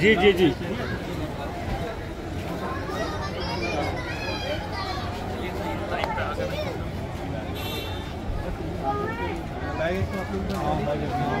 जी जी जी। बाकी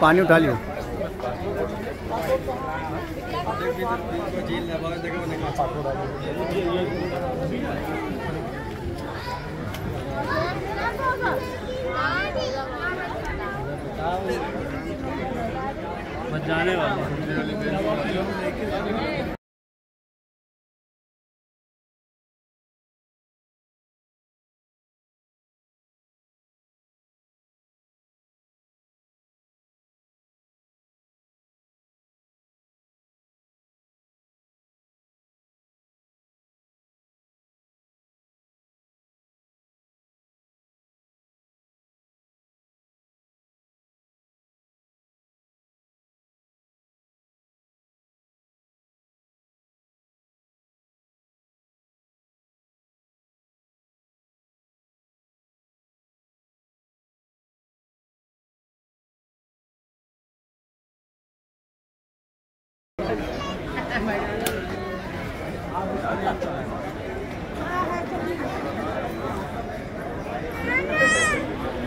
पानी उठा लियो। जाने वाला।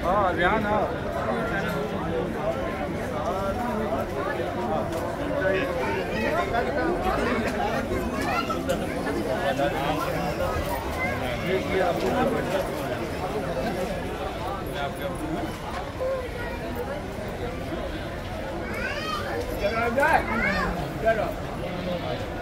हाँ ध्यान हाँ चलो Thank you.